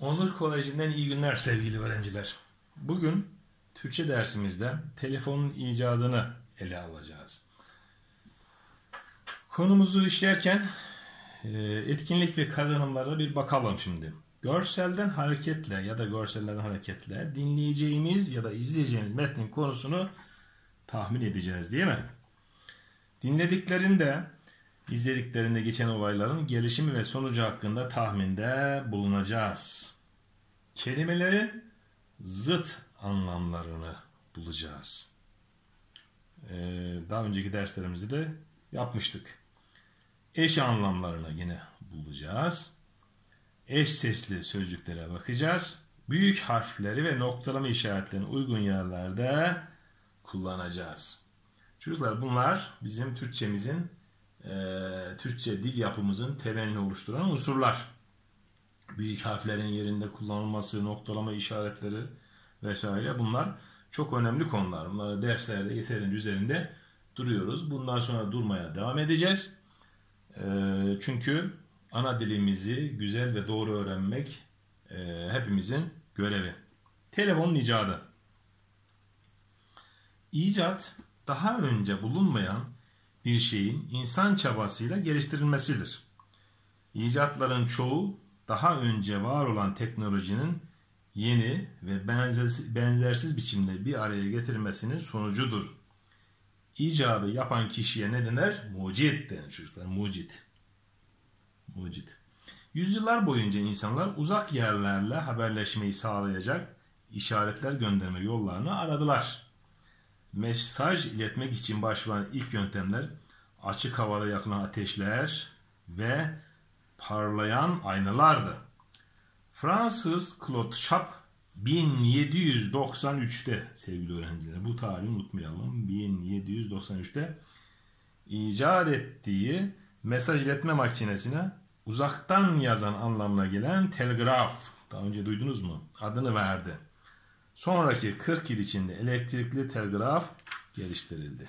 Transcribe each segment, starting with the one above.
Onur Koleji'nden iyi günler sevgili öğrenciler. Bugün Türkçe dersimizde telefonun icadını ele alacağız. Konumuzu işlerken e, etkinlik ve kazanımlara bir bakalım şimdi. Görselden hareketle ya da görsellerden hareketle dinleyeceğimiz ya da izleyeceğimiz metnin konusunu tahmin edeceğiz değil mi? Dinlediklerinde, izlediklerinde geçen olayların gelişimi ve sonucu hakkında tahminde bulunacağız. Kelimelerin zıt anlamlarını bulacağız. Ee, daha önceki derslerimizde de yapmıştık. Eş anlamlarını yine bulacağız. Eş sesli sözcüklere bakacağız. Büyük harfleri ve noktalama işaretlerini uygun yerlerde kullanacağız. Çocuklar bunlar bizim Türkçemizin, e, Türkçe dil yapımızın temelini oluşturan unsurlar. Büyük harflerin yerinde kullanılması, noktalama işaretleri vesaire bunlar çok önemli konular. Bunları derslerde yeterince üzerinde duruyoruz. Bundan sonra durmaya devam edeceğiz. E, çünkü ana dilimizi güzel ve doğru öğrenmek e, hepimizin görevi. Telefonun icadı. İcat daha önce bulunmayan bir şeyin insan çabasıyla geliştirilmesidir. İcatların çoğu daha önce var olan teknolojinin yeni ve benzersiz, biçimde bir araya getirilmesinin sonucudur. İcadı yapan kişiye ne denir? Mucit denir çocuklar. Mucit. Mucit. Yüzyıllar boyunca insanlar uzak yerlerle haberleşmeyi sağlayacak işaretler gönderme yollarını aradılar mesaj iletmek için başvuran ilk yöntemler açık havada yakılan ateşler ve parlayan aynalardı. Fransız Claude Chap 1793'te sevgili öğrenciler bu tarihi unutmayalım 1793'te icat ettiği mesaj iletme makinesine uzaktan yazan anlamına gelen telgraf daha önce duydunuz mu adını verdi. Sonraki 40 yıl içinde elektrikli telgraf geliştirildi.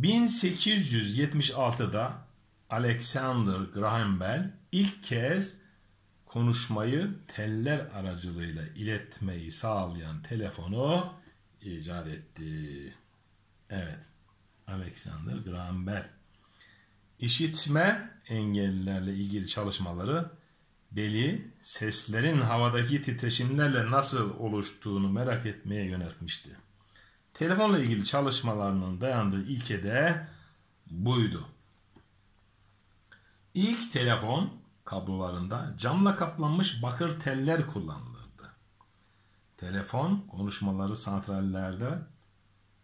...1876'da Alexander Graham Bell ilk kez konuşmayı teller aracılığıyla iletmeyi sağlayan telefonu icat etti. Evet, Alexander Graham Bell. İşitme engellilerle ilgili çalışmaları Beli seslerin havadaki titreşimlerle nasıl oluştuğunu merak etmeye yöneltmişti. Telefonla ilgili çalışmalarının dayandığı ilke de buydu. İlk telefon kablolarında camla kaplanmış bakır teller kullanılırdı. Telefon konuşmaları santrallerde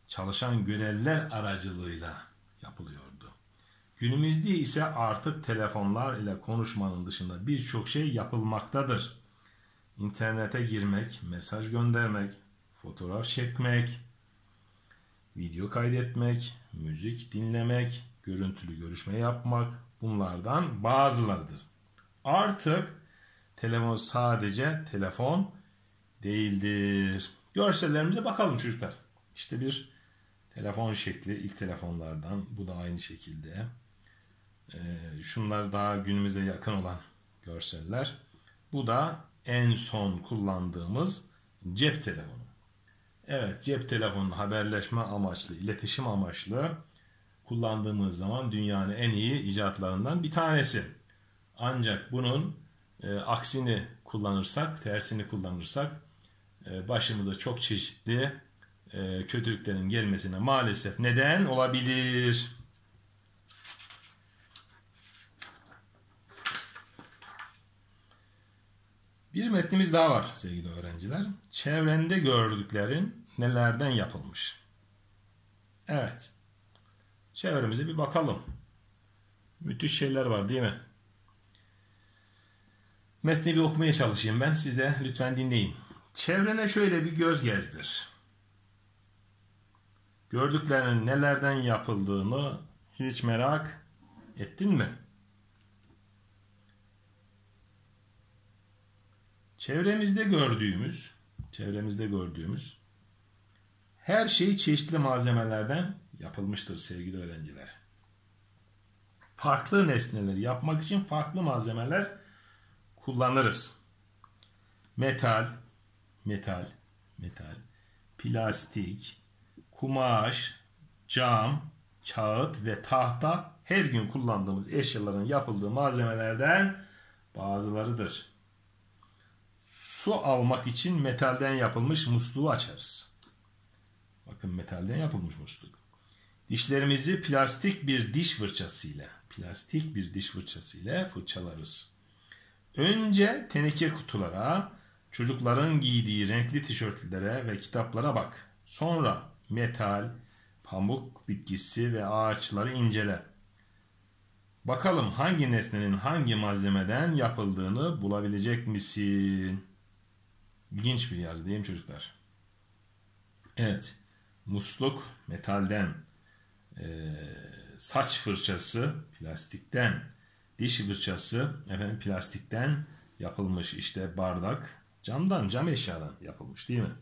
çalışan görevliler aracılığıyla yapılıyordu. Günümüzde ise artık telefonlar ile konuşmanın dışında birçok şey yapılmaktadır. İnternete girmek, mesaj göndermek, fotoğraf çekmek, video kaydetmek, müzik dinlemek, görüntülü görüşme yapmak bunlardan bazılarıdır. Artık telefon sadece telefon değildir. Görsellerimize bakalım çocuklar. İşte bir telefon şekli ilk telefonlardan. Bu da aynı şekilde. Ee, şunlar daha günümüze yakın olan görseller. Bu da en son kullandığımız cep telefonu. Evet cep telefonu haberleşme amaçlı, iletişim amaçlı kullandığımız zaman dünyanın en iyi icatlarından bir tanesi. Ancak bunun e, aksini kullanırsak, tersini kullanırsak e, başımıza çok çeşitli e, kötülüklerin gelmesine maalesef neden olabilir. Bir metnimiz daha var sevgili öğrenciler. Çevrende gördüklerin nelerden yapılmış? Evet. Çevremize bir bakalım. Müthiş şeyler var değil mi? Metni bir okumaya çalışayım ben. Siz de lütfen dinleyin. Çevrene şöyle bir göz gezdir. Gördüklerinin nelerden yapıldığını hiç merak ettin mi? Çevremizde gördüğümüz, çevremizde gördüğümüz her şey çeşitli malzemelerden yapılmıştır sevgili öğrenciler. farklı nesneleri yapmak için farklı malzemeler kullanırız. Metal, metal, metal, plastik, kumaş, cam, kağıt ve tahta her gün kullandığımız eşyaların yapıldığı malzemelerden bazılarıdır. Su almak için metalden yapılmış musluğu açarız. Bakın metalden yapılmış musluk. Dişlerimizi plastik bir diş fırçasıyla, plastik bir diş fırçasıyla fırçalarız. Önce teneke kutulara, çocukların giydiği renkli tişörtlere ve kitaplara bak. Sonra metal, pamuk bitkisi ve ağaçları incele. Bakalım hangi nesnenin hangi malzemeden yapıldığını bulabilecek misin? İlginç bir yazı değil mi çocuklar? Evet, musluk metalden, e, saç fırçası plastikten, diş fırçası efendim plastikten yapılmış işte bardak camdan cam eşyadan yapılmış değil mi?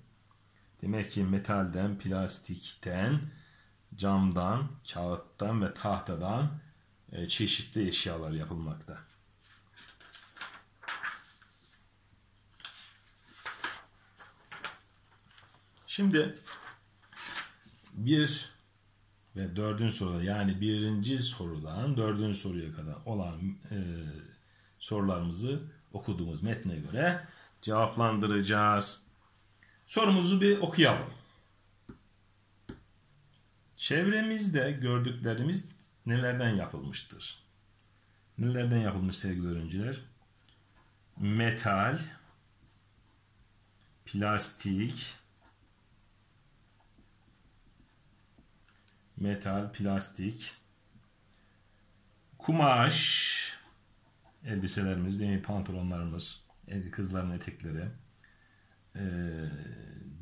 Demek ki metalden, plastikten, camdan, kağıttan ve tahtadan e, çeşitli eşyalar yapılmakta. Şimdi bir ve dördüncü soruda yani birinci sorudan dördüncü soruya kadar olan e, sorularımızı okuduğumuz metne göre cevaplandıracağız. Sorumuzu bir okuyalım. Çevremizde gördüklerimiz nelerden yapılmıştır? Nelerden yapılmış sevgili öğrenciler? Metal, plastik, metal, plastik, kumaş, elbiselerimiz, değil pantolonlarımız, kızların etekleri, e,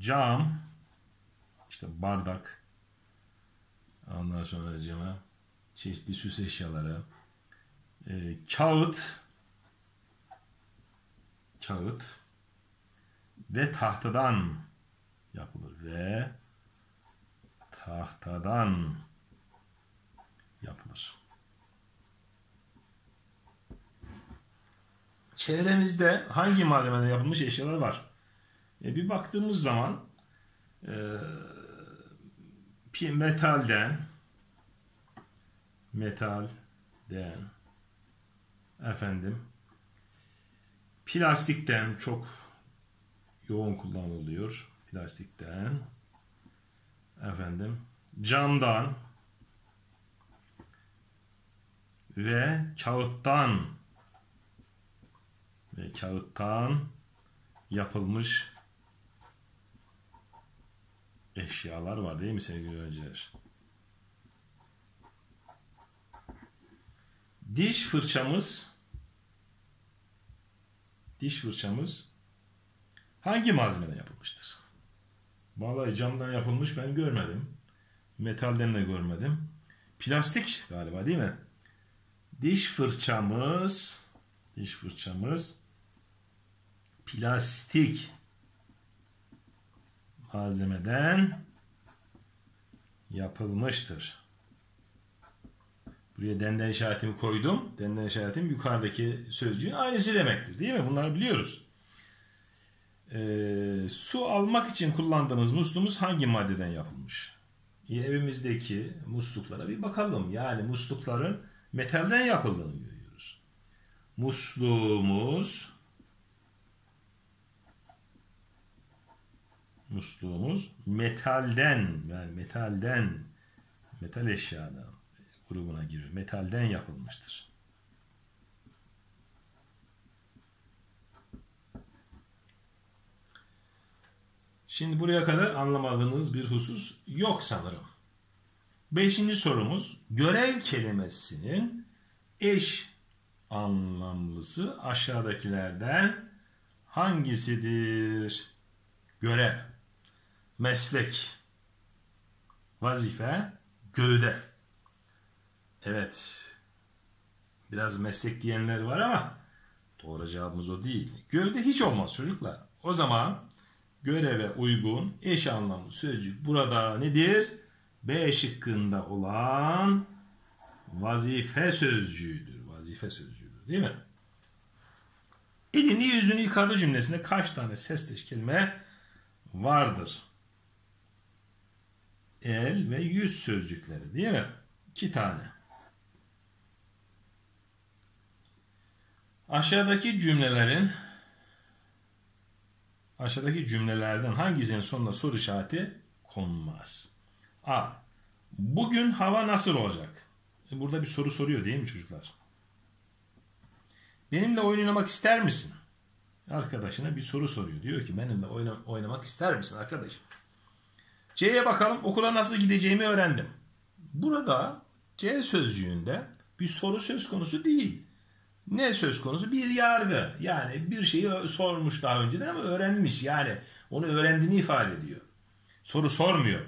cam, işte bardak, ondan sonra cama, çeşitli süs eşyaları, e, kağıt, kağıt ve tahtadan yapılır ve tahtadan yapılır. Çevremizde hangi malzemeden yapılmış eşyalar var? E, bir baktığımız zaman e, metalden metalden efendim plastikten çok yoğun kullanılıyor. Plastikten efendim camdan ve kağıttan ve kağıttan yapılmış eşyalar var değil mi sevgili öğrenciler? Diş fırçamız diş fırçamız hangi malzemeden yapılmıştır? Vallahi camdan yapılmış ben görmedim. Metalden de görmedim. Plastik galiba değil mi? Diş fırçamız diş fırçamız plastik malzemeden yapılmıştır. Buraya denden işaretimi koydum. Denden işaretim yukarıdaki sözcüğün aynısı demektir. Değil mi? Bunları biliyoruz. Ee, su almak için kullandığımız musluğumuz hangi maddeden yapılmış? E, evimizdeki musluklara bir bakalım. Yani muslukların metalden yapıldığını görüyoruz. Musluğumuz musluğumuz metalden yani metalden metal eşyadan grubuna giriyor. Metalden yapılmıştır. Şimdi buraya kadar anlamadığınız bir husus yok sanırım. Beşinci sorumuz görev kelimesinin eş anlamlısı aşağıdakilerden hangisidir? Görev, meslek, vazife, gövde. Evet, biraz meslek diyenler var ama doğru cevabımız o değil. Gövde hiç olmaz çocuklar. O zaman göreve uygun eş anlamlı sözcük burada nedir? B şıkkında olan vazife sözcüğüdür. Vazife sözcüğüdür değil mi? Elini yüzünü yıkadı cümlesinde kaç tane sesleş kelime vardır? El ve yüz sözcükleri değil mi? İki tane. Aşağıdaki cümlelerin aşağıdaki cümlelerden hangisinin sonuna soru işareti konmaz? A. Bugün hava nasıl olacak? E, burada bir soru soruyor değil mi çocuklar? Benimle oynamak ister misin? Arkadaşına bir soru soruyor. Diyor ki benimle oynamak ister misin arkadaş? C'ye bakalım okula nasıl gideceğimi öğrendim. Burada C sözcüğünde bir soru söz konusu değil. Ne söz konusu? Bir yargı. Yani bir şeyi sormuş daha önceden ama öğrenmiş. Yani onu öğrendiğini ifade ediyor. Soru sormuyor.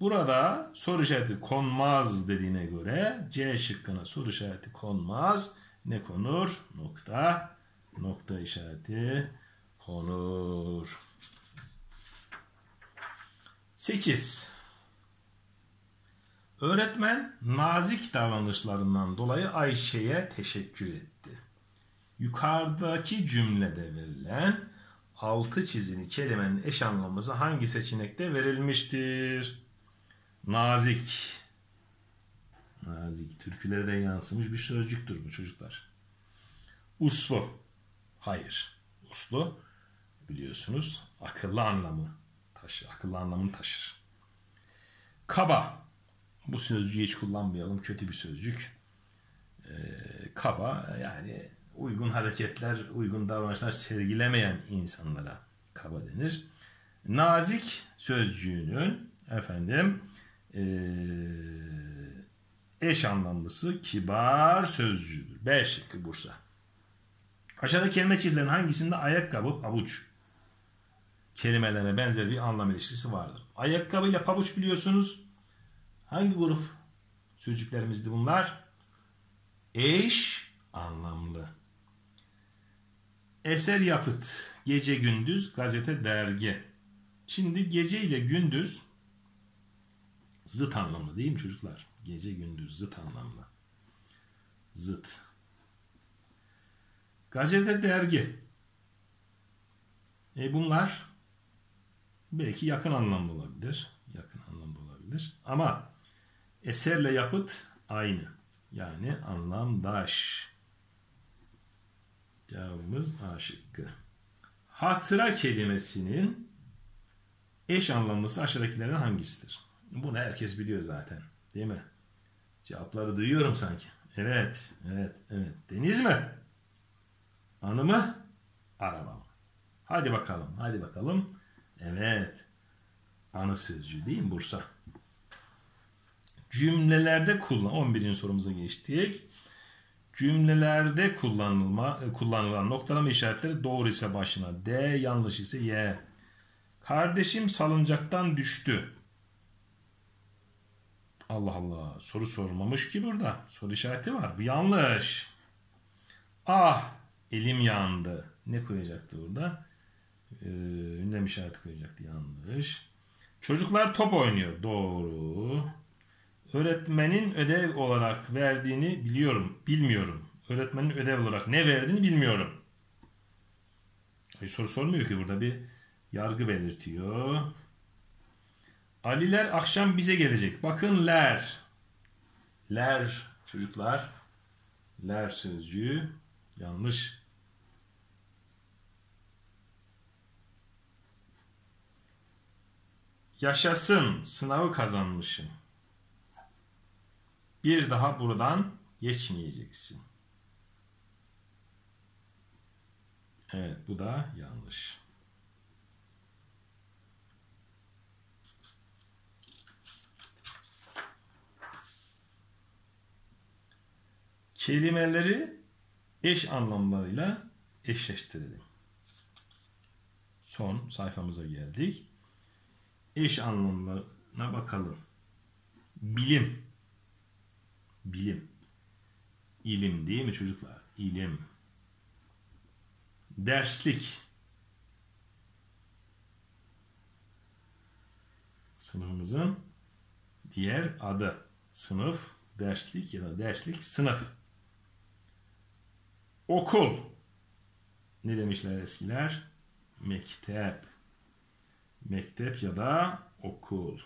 Burada soru işareti konmaz dediğine göre C şıkkına soru işareti konmaz. Ne konur? Nokta. Nokta işareti konur. 8. Öğretmen nazik davranışlarından dolayı Ayşe'ye teşekkür etti. Yukarıdaki cümlede verilen altı çizili kelimenin eş anlamlısı hangi seçenekte verilmiştir? Nazik. Nazik. Türkülere de yansımış bir sözcüktür bu çocuklar. Uslu. Hayır. Uslu biliyorsunuz akıllı anlamı taşır. Akıllı anlamını taşır. Kaba. Bu sözcüğü hiç kullanmayalım. Kötü bir sözcük. Ee, kaba yani uygun hareketler, uygun davranışlar sergilemeyen insanlara kaba denir. Nazik sözcüğünün efendim ee, eş anlamlısı kibar sözcüğüdür. B şıkkı Bursa. Aşağıda kelime çiftlerin hangisinde ayakkabı, pabuç kelimelerine benzer bir anlam ilişkisi vardır. Ayakkabı ile pabuç biliyorsunuz. Hangi grup sözcüklerimizdi bunlar? Eş anlamlı. Eser yapıt, gece gündüz, gazete dergi. Şimdi gece ile gündüz Zıt anlamlı değil mi çocuklar? Gece gündüz zıt anlamlı. Zıt. Gazete dergi. E bunlar belki yakın anlamlı olabilir. Yakın anlamlı olabilir. Ama eserle yapıt aynı. Yani anlamdaş. Cevabımız A şıkkı. Hatıra kelimesinin eş anlamlısı aşağıdakilerden hangisidir? Bunu herkes biliyor zaten. Değil mi? Cevapları duyuyorum sanki. Evet, evet, evet. Deniz mi? Anı mı? Araba mı? Hadi bakalım, hadi bakalım. Evet. Anı sözcüğü değil mi Bursa? Cümlelerde kullan 11. sorumuza geçtik. Cümlelerde kullanılma e, kullanılan noktalama işaretleri doğru ise başına D, yanlış ise Y. Kardeşim salıncaktan düştü. Allah Allah. Soru sormamış ki burada. Soru işareti var. Bu yanlış. Ah elim yandı. Ne koyacaktı burada? Ee, ünlem işareti koyacaktı. Yanlış. Çocuklar top oynuyor. Doğru. Öğretmenin ödev olarak verdiğini biliyorum. Bilmiyorum. Öğretmenin ödev olarak ne verdiğini bilmiyorum. Hayır, soru sormuyor ki burada bir yargı belirtiyor. Aliler akşam bize gelecek. Bakın ler. Ler çocuklar. Ler sözcüğü yanlış. Yaşasın sınavı kazanmışım. Bir daha buradan geçmeyeceksin. Evet bu da yanlış. kelimeleri eş anlamlarıyla eşleştirelim. Son sayfamıza geldik. Eş anlamlarına bakalım. Bilim. Bilim. İlim değil mi çocuklar? İlim. Derslik. Sınıfımızın diğer adı. Sınıf derslik ya da derslik sınıf. Okul. Ne demişler eskiler? Mektep. Mektep ya da okul.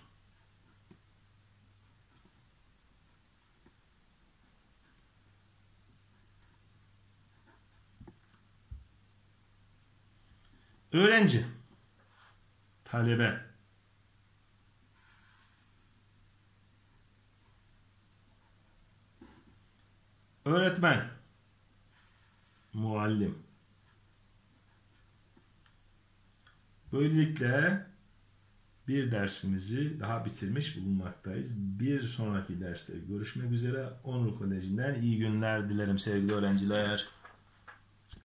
Öğrenci. Talebe. Öğretmen. Muallim. Böylelikle bir dersimizi daha bitirmiş bulunmaktayız. Bir sonraki derste görüşmek üzere. Onur Koleji'nden iyi günler dilerim sevgili öğrenciler.